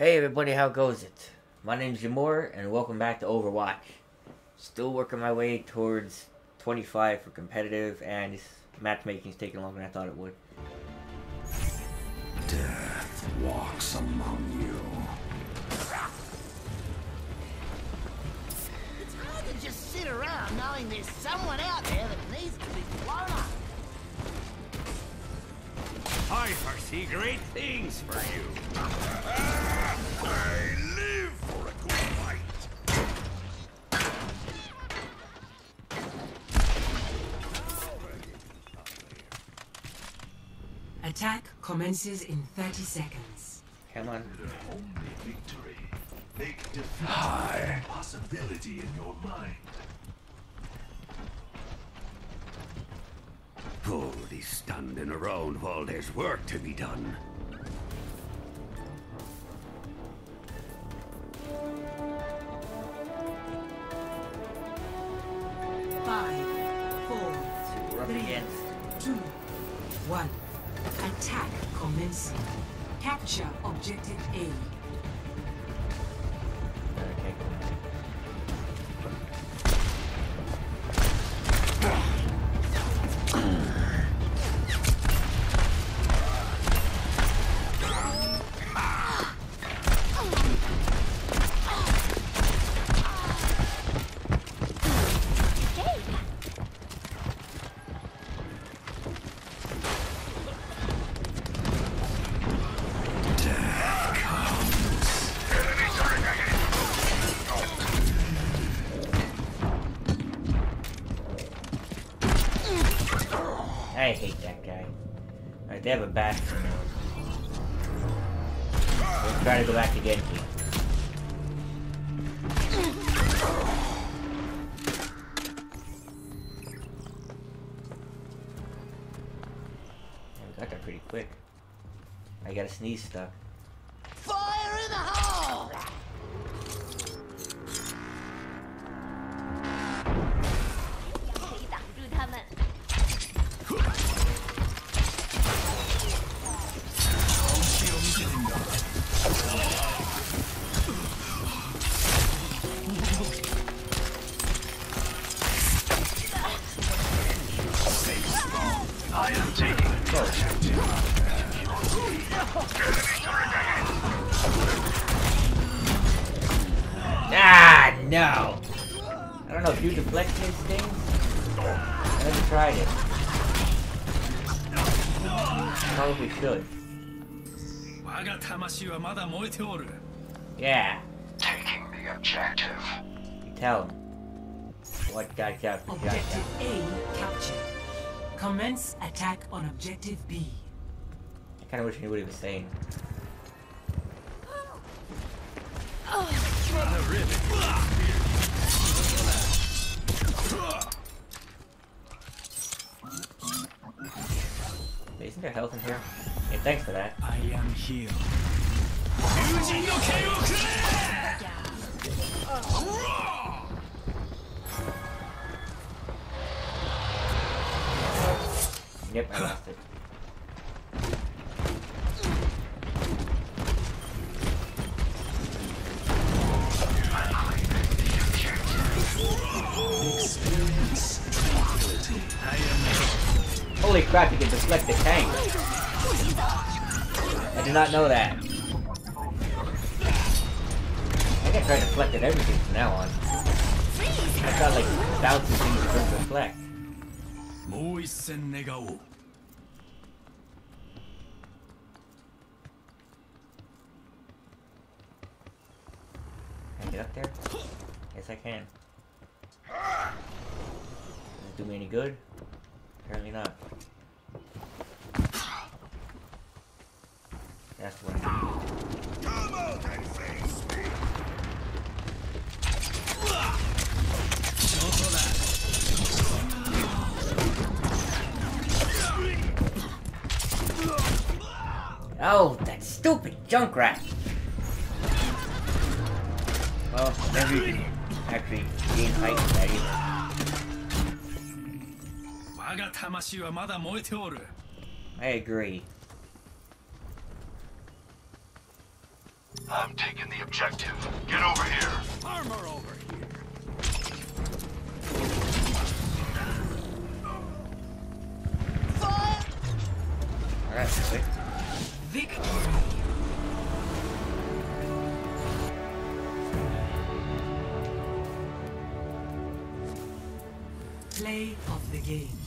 Hey everybody, how goes it? My name's Jimoar, and welcome back to Overwatch. Still working my way towards 25 for competitive, and this matchmaking's taking longer than I thought it would. Death walks among you. It's hard to just sit around knowing there's someone out there that needs to be blown up. I foresee great things for you. I live for a good fight. Attack commences in 30 seconds. Come on. Only victory. Make defeat a possibility in your mind. Fully stunned and around while there's work to be done. Five, four, three, two, one. Attack commencing. Capture objective A. Alright, they have a bastion. We're trying to go back to Genji. We got that pretty quick. I got a sneeze stuck. Fire in the hole! Ah, no! I don't know, if you deflect these things? I never tried it. Probably should. Yeah. Taking the objective. You tell him. What got got Objective got. A captured. Commence attack on objective B. Kinda wish anybody was saying. Isn't there health in here? Hey, thanks for that. I am healed. Yep, I lost it. crap, you can deflect the tank! I did not know that. I can try to deflect at everything from now on. I've got like thousand things to deflect. もう一戦願おう Can I get up there? Yes, I can. Does it do me any good? Apparently not. That's what I face me! Oh, that stupid Junkrat! Well, maybe you can actually gain height that either. agree. I'm taking the objective. Get over here. Armor over here. Fire! Alright, sweet. Victory. Play of the game.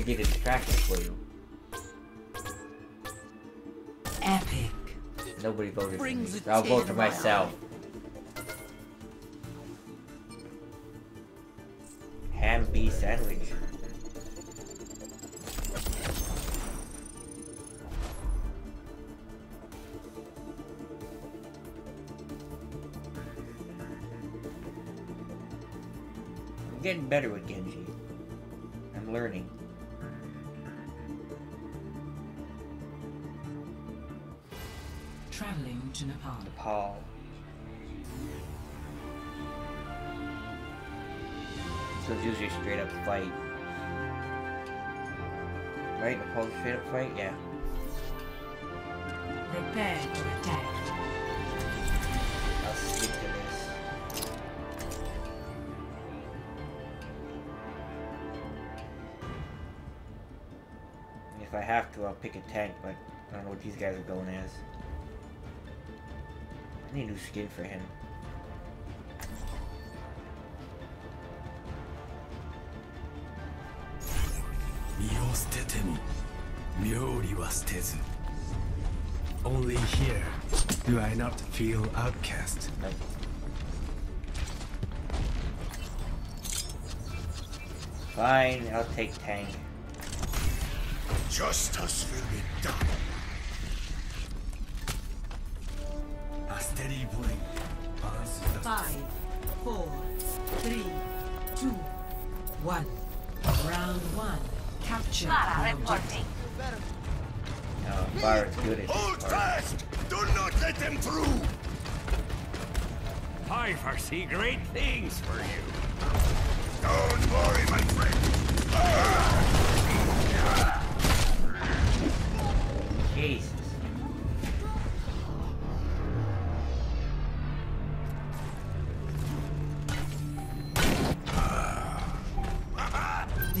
Could be the distraction for you. Epic. Nobody voted for me. I'll vote for myself. Ham beef sandwich. I'm getting better with Traveling to Nepal. Paul. So it's usually a straight up fight. Right? Nepal's a straight up fight? Yeah. Prepare to attack. I'll stick to this. If I have to, I'll pick a tank, but I don't know what these guys are going as. I need a new skin for him. Only here do I not feel outcast. Fine, I'll take Tang. Justice will be done. Five, four, three, two, one. Round one. Capture the objective. No, fire good at Hold fast! Do not let them through! I foresee great things for you. Don't worry, my friend.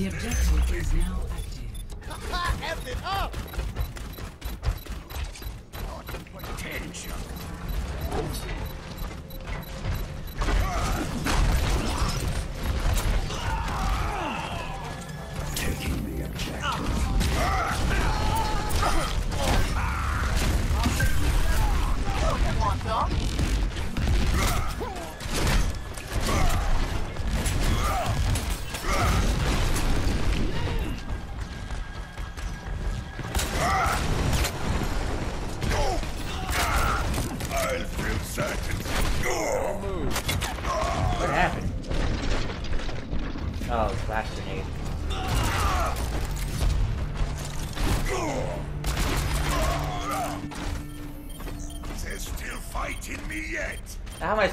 The objective is now active. It up! Attention.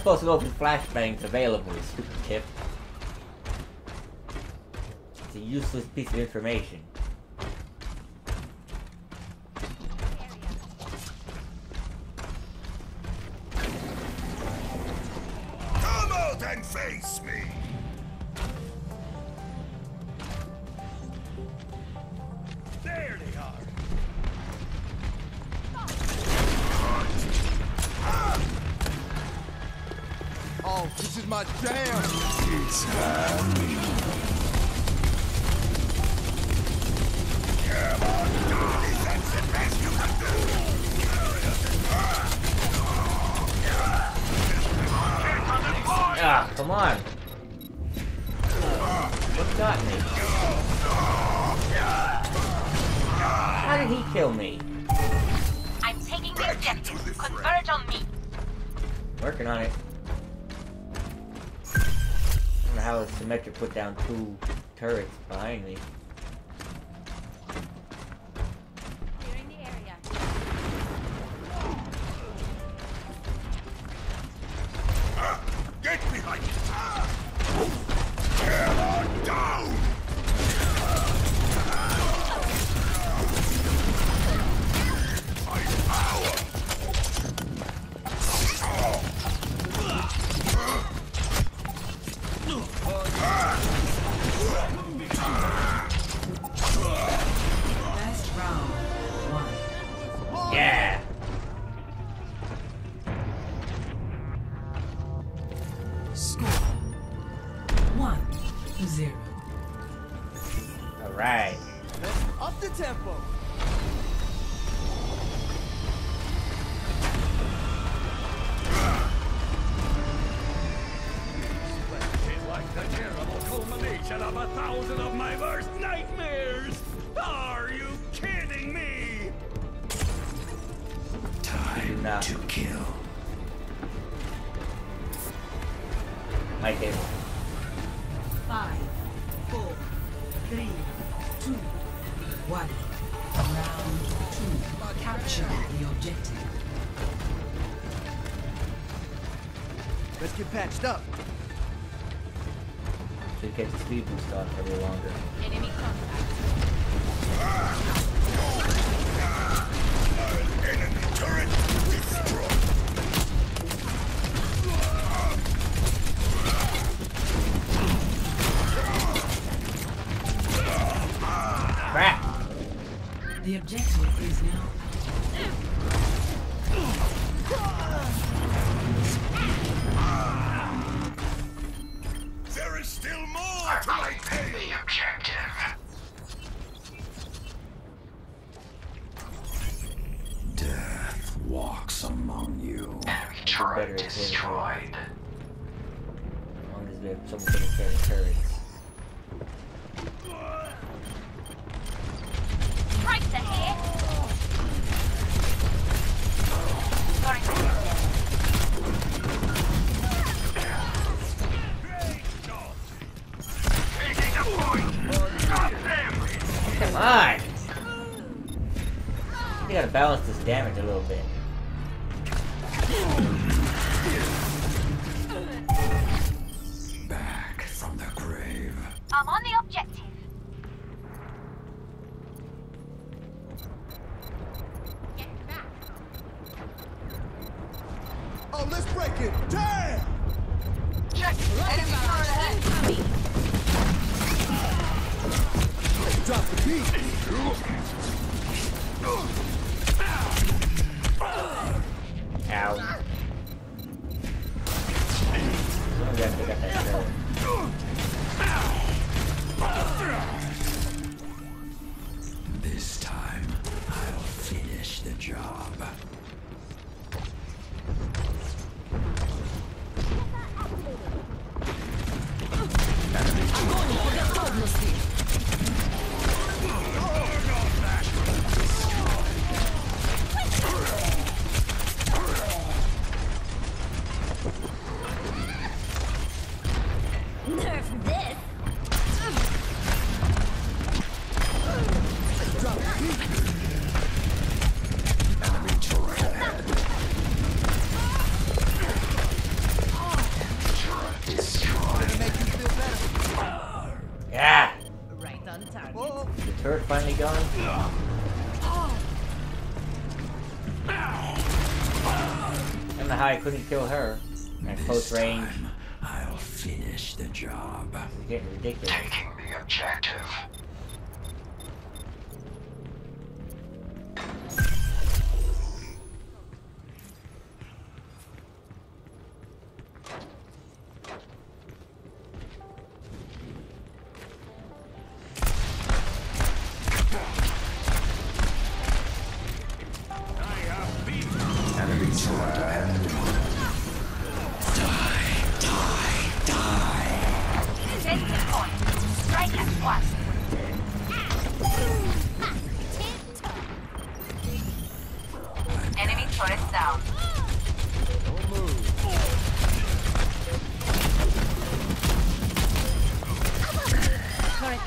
Supposed to if the flashbang's available, you stupid tip? It's a useless piece of information. Put down two turrets behind me. Do. To kill. My table. Five, four, three, two, one. Round two. Capture the objective. Let's get patched up. Should get the speed boost on a little longer. Enemy contact. Crap! Among you. Better uh, destroyed. As long as there's someone taking care of the turrets. Tracer here. Sorry, Come on! You gotta balance this damage a little bit. Nerf this. Enemy turret ahead. Make you feel better. Yeah! Right on target. Whoa. The turret finally gone? I don't know how I couldn't kill her. At close range. Job. It's getting ridiculous. Taking the objective.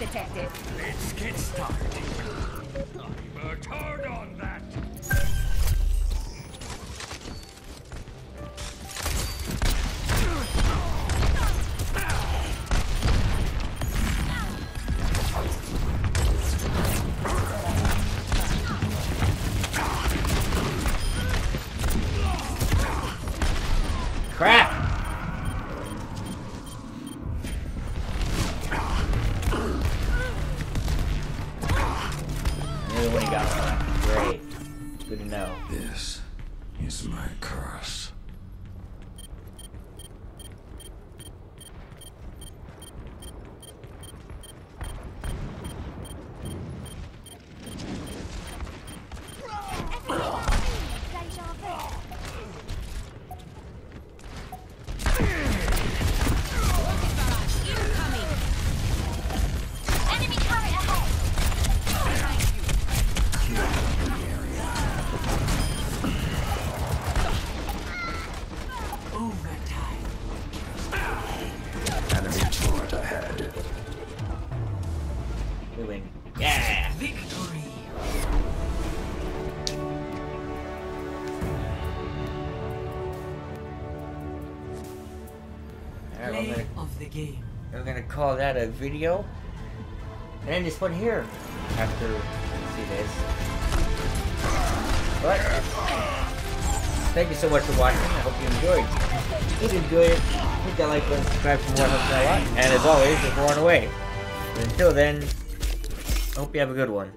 Detected. Let's get started. I worked hard on that. Gonna, of the game. I'm gonna call that a video. And end this one here after see this. But thank you so much for watching. I hope you enjoyed. If you enjoyed it, hit that like button, subscribe for more, helps me a lot. And as always, we're on the way. But until then, I hope you have a good one.